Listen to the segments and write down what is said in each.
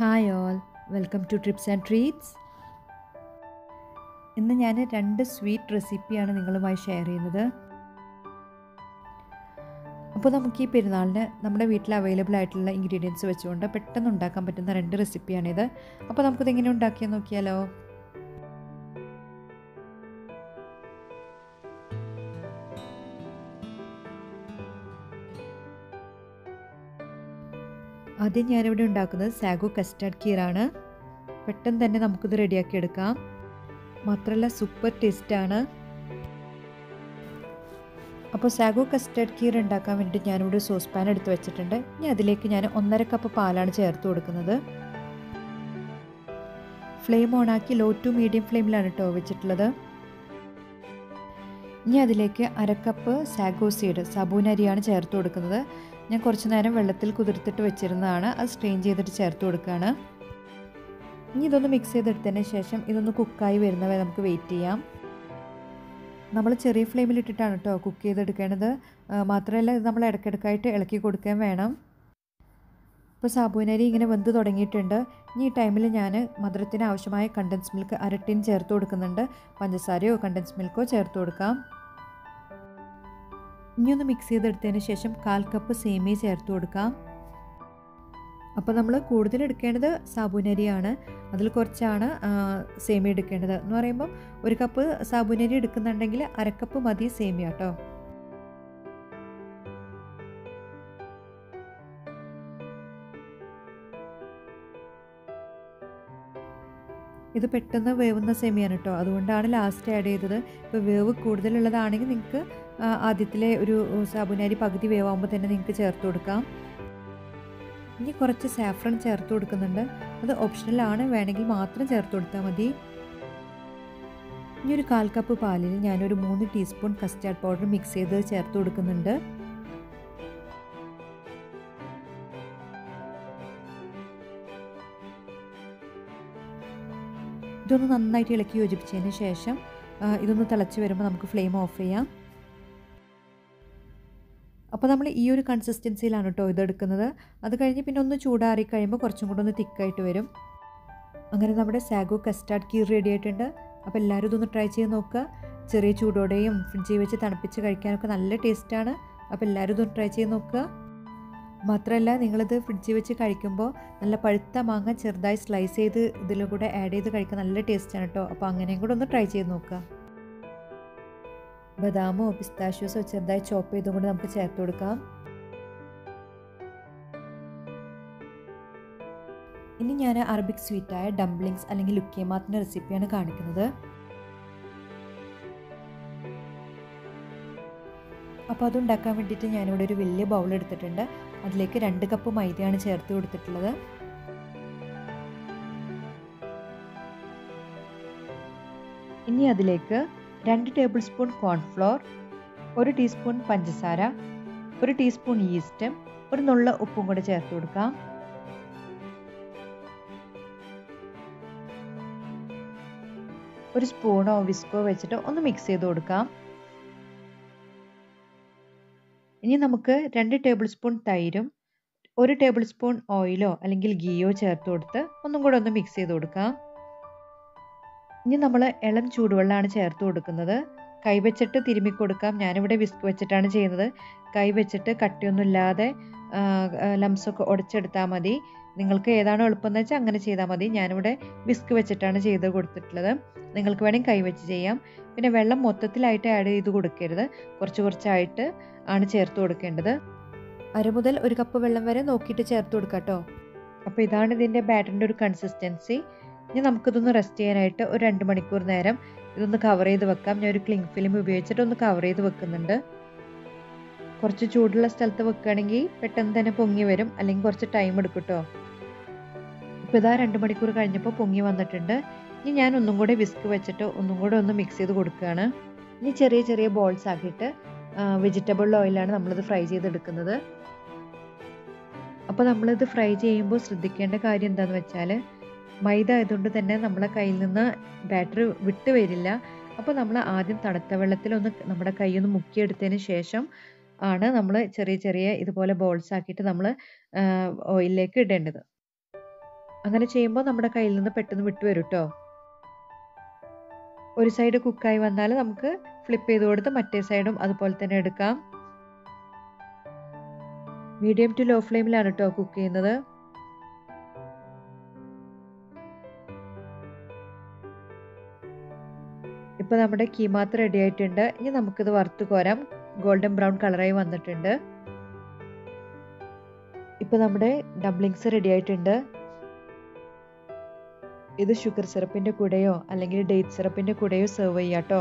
Hi all welcome to trips and treats ഇന്ന് ഞാൻ രണ്ട് സ്വീറ്റ് റെസിപ്പിയാണ് നിങ്ങളുമായി ഷെയർ ചെയ്യുന്നത്. അപ്പോൾ നമുക്ക് ഈ പെരുന്നാളിന് നമ്മുടെ വീട്ടിൽ അവൈലബിൾ ആയിട്ടുള്ള ഇൻഗ്രീഡിയൻസ് വെച്ചുകൊണ്ട് പെട്ടെന്ന് ഉണ്ടാക്കാൻ പറ്റുന്ന രണ്ട് റെസിപ്പിയാണിത് അപ്പോൾ നമുക്കിത് എങ്ങനെ ഉണ്ടാക്കിയെന്ന് നോക്കിയാലോ? ആദ്യം ഞാനിവിടെ ഉണ്ടാക്കുന്നത് സാഗു കസ്റ്റാർഡ് കീറാണ്. പെട്ടെന്ന് തന്നെ നമുക്കിത് റെഡിയാക്കി എടുക്കാം. മാത്രമല്ല സൂപ്പർ ടേസ്റ്റാണ് അപ്പോൾ സാഗോ കസ്റ്റാർഡ് കീർ ഉണ്ടാക്കാൻ വേണ്ടി ഞാനിവിടെ സോസ് പാൻ എടുത്ത് വെച്ചിട്ടുണ്ട്. ഇനി അതിലേക്ക് ഞാൻ ഒന്നര കപ്പ് പാലാണ് ചേർത്ത് കൊടുക്കുന്നത്. ഫ്ലെയിം ഓണാക്കി ലോ ടു മീഡിയം ഫ്ലെയിമിലാണ് കേട്ടോ വെച്ചിട്ടുള്ളത്. ഇനി അതിലേക്ക് അരക്കപ്പ് സാഗോ സീഡ് സബൂനരിയാണ് ചേർത്ത് കൊടുക്കുന്നത്. ഞാൻ കുറച്ച് നേരം വെള്ളത്തിൽ കുതിർത്തിട്ട് വെച്ചിരുന്നതാണ്. അത് സ്ട്രെയിൻ ചെയ്തിട്ട് ചേർത്ത് കൊടുക്കുകയാണ് ഇനി ഇതൊന്ന് മിക്സ് ചെയ്തെടുത്തതിന് ശേഷം ഇതൊന്ന് കുക്കായി വരുന്നവരെ നമുക്ക് വെയിറ്റ് ചെയ്യാം. നമ്മൾ ചെറിയ ഫ്ലെയിമിൽ ഇട്ടിട്ടാണ് കേട്ടോ കുക്ക് ചെയ്തെടുക്കേണ്ടത്. മാത്രമല്ല ഇത് നമ്മൾ ഇടയ്ക്കിടയ്ക്കായിട്ട് ഇളക്കി കൊടുക്കാൻ വേണം. ഇപ്പോൾ സാബൂനരി ഇങ്ങനെ വെന്ത് തുടങ്ങിയിട്ടുണ്ട്. ഇനി ഈ ടൈമിൽ ഞാൻ മധുരത്തിന് ആവശ്യമായ കണ്ടൻസ് മിൽക്ക് അര ടീൻ ചേർത്ത് കൊടുക്കുന്നുണ്ട്. പഞ്ചസാരയോ കണ്ടൻസ് മിൽക്കോ ചേർത്ത് കൊടുക്കാം. ഇനി ഒന്ന് മിക്സ് ചെയ്തെടുത്തതിന് ശേഷം കാൽ കപ്പ് സേമിയ ചേർത്ത് കൊടുക്കാം. അപ്പോൾ നമ്മൾ കൂടുതൽ എടുക്കേണ്ടത് സാബുനരിയാണ്. അതിൽ കുറച്ചാണ് സേമിയ എടുക്കേണ്ടത്. എന്ന് പറയുമ്പം ഒരു കപ്പ് സാബുനരി എടുക്കുന്നുണ്ടെങ്കിൽ അരക്കപ്പ് മതി സേമിയ കേട്ടോ ഇത് പെട്ടെന്ന് വേവുന്ന സെമിയാണ് കേട്ടോ അതുകൊണ്ടാണ് ലാസ്റ്റ് ആഡ് ചെയ്തത്. ഇപ്പോൾ വേവ് കൂടുതലുള്ളതാണെങ്കിൽ നിങ്ങൾക്ക് ആദ്യത്തിലെ ഒരു സാബുനാരി പകുതി വേവാകുമ്പോൾ തന്നെ നിങ്ങൾക്ക് ചേർത്ത് കൊടുക്കാം. ഇനി കുറച്ച് സാഫ്രൺ ചേർത്ത് കൊടുക്കുന്നുണ്ട്. അത് ഓപ്ഷണലാണ് വേണമെങ്കിൽ മാത്രം ചേർത്ത് കൊടുത്താൽ മതി. ഇനി ഒരു കാൽ കപ്പ് പാലിൽ ഞാനൊരു മൂന്ന് ടീസ്പൂൺ കസ്റ്റാർഡ് പൗഡർ മിക്സ് ചെയ്ത് ചേർത്ത് കൊടുക്കുന്നുണ്ട്. ഇതൊന്ന് നന്നായിട്ട് ഇളക്കി യോജിപ്പിച്ചതിന് ശേഷം ഇതൊന്ന് തിളച്ച് വരുമ്പോൾ നമുക്ക് ഫ്ലെയിം ഓഫ് ചെയ്യാം. അപ്പോൾ നമ്മൾ ഈ ഒരു കൺസിസ്റ്റൻസിയിലാണ് കേട്ടോ ഇതെടുക്കുന്നത് അത് കഴിഞ്ഞ് പിന്നെ ഒന്ന് ചൂടാറി കഴിയുമ്പോൾ കുറച്ചും കൂടെ ഒന്ന് തിക്കായിട്ട് വരും. അങ്ങനെ നമ്മുടെ സാഗോ കസ്റ്റാർഡ് കീർ റെഡി ആയിട്ടുണ്ട്. അപ്പോൾ എല്ലാവരും ഇതൊന്ന് ട്രൈ ചെയ്ത് നോക്കുക. ചെറിയ ചൂടോടെയും ഫ്രിഡ്ജിൽ വെച്ച് തണുപ്പിച്ച് കഴിക്കാനൊക്കെ നല്ല ടേസ്റ്റാണ് അപ്പോൾ എല്ലാവരും ഇതൊന്ന് ട്രൈ ചെയ്ത് നോക്കുക. മാത്രമല്ല നിങ്ങളിത് ഫ്രിഡ്ജിൽ വെച്ച് കഴിക്കുമ്പോൾ നല്ല പഴുത്ത മാങ്ങ ചെറുതായി സ്ലൈസ് ചെയ്ത് ഇതിലൂടെ കൂടെ ആഡ് ചെയ്ത് കഴിക്കാൻ നല്ല ടേസ്റ്റാണ് കേട്ടോ അപ്പോൾ അങ്ങനെയും കൂടെ ഒന്ന് ട്രൈ ചെയ്ത് നോക്കുക. ബദാമോ പിസ്താഷ്യോസോ ചെറുതായി ചോപ്പ് ചെയ്തും കൂടെ നമുക്ക് ചേർത്ത് കൊടുക്കാം. ഇനി ഞാൻ അറബിക് സ്വീറ്റായ ഡംപ്ലിങ്സ് അല്ലെങ്കിൽ ലുക്കേമാത്തിന്റെ റെസിപ്പിയാണ് കാണിക്കുന്നത്. അപ്പോൾ അതുണ്ടാക്കാൻ വേണ്ടിയിട്ട് ഞാനിവിടെ ഒരു വലിയ ബൗൾ എടുത്തിട്ടുണ്ട്. അതിലേക്ക് രണ്ട് കപ്പ് മൈദയാണ് ചേർത്ത് കൊടുത്തിട്ടുള്ളത്. ഇനി അതിലേക്ക് രണ്ട് ടേബിൾ സ്പൂൺ കോൺഫ്ലോർ ഒരു ടീസ്പൂൺ പഞ്ചസാര ഒരു ടീസ്പൂൺ ഈസ്റ്റ് ഒരു നുള്ള ഉപ്പും കൂടെ ചേർത്ത് കൊടുക്കാം. ഒരു സ്പൂണോ വിസ്കോ വെച്ചിട്ട് ഒന്ന് മിക്സ് ചെയ്ത് കൊടുക്കാം. ഇനി നമുക്ക് രണ്ട് ടേബിൾ സ്പൂൺ തൈരും ഒരു ടേബിൾ സ്പൂൺ ഓയിലോ അല്ലെങ്കിൽ ഗീയോ ചേർത്ത് കൊടുത്ത് ഒന്നും കൂടെ ഒന്ന് മിക്സ് ചെയ്ത് കൊടുക്കാം. ഇനി നമ്മൾ ഇളം ചൂടുവെള്ളമാണ് ചേർത്ത് കൊടുക്കുന്നത്. കൈവച്ചിട്ട് തിരുമ്മി കൊടുക്കാം. ഞാനിവിടെ വിസ്ക് വെച്ചിട്ടാണ് ചെയ്യുന്നത്. കൈവച്ചിട്ട് കട്ടിയൊന്നുമില്ലാതെ ലംസൊക്കെ ഉടച്ചെടുത്താൽ മതി. നിങ്ങൾക്ക് ഏതാണ് എളുപ്പമെന്ന് വെച്ചാൽ അങ്ങനെ ചെയ്താൽ മതി. ഞാനിവിടെ വിസ്ക് വെച്ചിട്ടാണ് ചെയ്ത് കൊടുത്തിട്ടുള്ളത്. നിങ്ങൾക്ക് വേണമെങ്കിൽ കൈവച്ച് ചെയ്യാം. പിന്നെ വെള്ളം മൊത്തത്തിലായിട്ട് ആഡ് ചെയ്ത് കൊടുക്കരുത്. കുറച്ച് കുറച്ചായിട്ട് ആണ് ചേർത്ത് കൊടുക്കേണ്ടത്. അര മുതൽ ഒരു കപ്പ് വെള്ളം വരെ നോക്കിയിട്ട് ചേർത്ത് കൊടുക്കാം കേട്ടോ അപ്പോൾ ഇതാണ് ഇതിന്റെ ബാറ്ററിന്റെ ഒരു കൺസിസ്റ്റൻസി ഇനി നമുക്കിതൊന്ന് റെസ്റ്റ് ചെയ്യാനായിട്ട് ഒരു രണ്ട് മണിക്കൂർ നേരം ഇതൊന്ന് കവർ ചെയ്ത് വെക്കാം. ഞാൻ ഒരു ക്ലിങ് ഫിലിം ഉപയോഗിച്ചിട്ട് ഒന്ന് കവർ ചെയ്ത് വെക്കുന്നുണ്ട്. കുറച്ച് ചൂടുള്ള സ്ഥലത്ത് വെക്കുകയാണെങ്കിൽ പെട്ടെന്ന് തന്നെ പൊങ്ങി വരും. അല്ലെങ്കിൽ കുറച്ച് ടൈം എടുക്കും കേട്ടോ ഇപ്പോൾ ഇതാ രണ്ട് മണിക്കൂർ കഴിഞ്ഞപ്പോൾ പൊങ്ങി വന്നിട്ടുണ്ട്. ഇനി ഞാൻ ഒന്നും കൂടെ വിസ്ക് വെച്ചിട്ട് ഒന്നും കൂടെ ഒന്ന് മിക്സ് ചെയ്ത് കൊടുക്കുകയാണ്. ഇനി ചെറിയ ചെറിയ ബോൾസ് ആക്കിയിട്ട് വെജിറ്റബിൾ ഓയിലാണ് നമ്മളിത് ഫ്രൈ ചെയ്തെടുക്കുന്നത്. അപ്പോൾ നമ്മളിത് ഫ്രൈ ചെയ്യുമ്പോൾ ശ്രദ്ധിക്കേണ്ട കാര്യം എന്താണെന്ന് വെച്ചാൽ മൈദ ആയതുകൊണ്ട് തന്നെ നമ്മളെ കയ്യിൽ നിന്ന് ബാറ്ററി വിട്ട് വരില്ല. അപ്പോൾ നമ്മൾ ആദ്യം തണുത്ത വെള്ളത്തിലൊന്ന് നമ്മുടെ കൈയൊന്ന് മുക്കിയെടുത്തതിന് ശേഷം ആണ് നമ്മൾ ചെറിയ ചെറിയ ഇതുപോലെ ബോൾസ് ആക്കിയിട്ട് നമ്മൾ ഓയിലിലേക്ക് ഇടേണ്ടത്. അങ്ങനെ ചെയ്യുമ്പോൾ നമ്മുടെ കയ്യിൽ നിന്ന് പെട്ടെന്ന് വിട്ടു വരും കേട്ടോ ഒരു സൈഡ് കുക്കായി വന്നാൽ നമുക്ക് ഫ്ലിപ്പ് ചെയ്ത് കൊടുത്ത് മറ്റേ സൈഡും അതുപോലെ തന്നെ എടുക്കാം. മീഡിയം ടു ലോ ഫ്ലെയിമിലാണ് കേട്ടോ കുക്ക് ചെയ്യുന്നത്. ഇപ്പോൾ നമ്മുടെ കീമാത്ത് റെഡി ആയിട്ടുണ്ട്. ഇനി നമുക്കിത് വറുത്ത് കോരാം. ഗോൾഡൻ ബ്രൗൺ കളറായി വന്നിട്ടുണ്ട്. ഇപ്പോൾ നമ്മുടെ ഡംപ്ലിങ്സ് റെഡി ആയിട്ടുണ്ട്. ഇത് ഷുഗർ സിറപ്പിന്റെ കൂടെയോ അല്ലെങ്കിൽ ഡേറ്റ് സിറപ്പിന്റെ കൂടെയോ സെർവ് ചെയ്യാം കേട്ടോ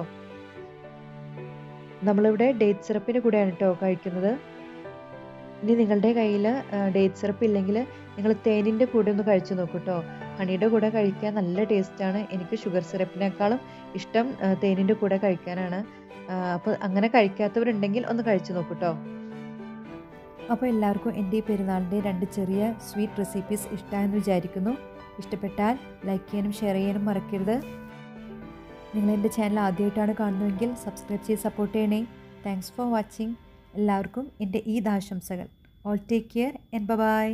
നമ്മളിവിടെ ഡേറ്റ് സിറപ്പിന്റെ കൂടെയാണ് കേട്ടോ കഴിക്കുന്നത്. ഇനി നിങ്ങളുടെ കയ്യിൽ ഡേറ്റ് സിറപ്പ് ഇല്ലെങ്കിൽ നിങ്ങൾ തേനിന്റെ കൂടെ ഒന്ന് കഴിച്ചു നോക്കൂ കേട്ടോ ഹണിയുടെ കൂടെ കഴിക്കാൻ നല്ല ടേസ്റ്റാണ്. എനിക്ക് ഷുഗർ സിറപ്പിനേക്കാളും ഇഷ്ടം തേനിന്റെ കൂടെ കഴിക്കാനാണ്. അപ്പോൾ അങ്ങനെ കഴിക്കാത്തവരുണ്ടെങ്കിൽ ഒന്ന് കഴിച്ചു നോക്കൂ കേട്ടോ അപ്പോൾ എല്ലാവർക്കും എന്റെ ഈ പെരുന്നാളിന്റെ രണ്ട് ചെറിയ സ്വീറ്റ് റെസിപ്പീസ് ഇഷ്ടമായെന്ന് വിചാരിക്കുന്നു. ഇഷ്ടപ്പെട്ടാൽ ലൈക്ക് ചെയ്യാനും ഷെയർ ചെയ്യാനും മറക്കരുത്. നിങ്ങൾ എന്റെ ചാനൽ ആദ്യമായിട്ടാണ് കാണുന്നതെങ്കിൽ സബ്സ്ക്രൈബ് ചെയ്ത് സപ്പോർട്ട് ചെയ്യണേ. താങ്ക്സ് ഫോർ വാച്ചിങ് എല്ലാവർക്കും എന്റെ ഈദ് ആശംസകൾ. All take care and bye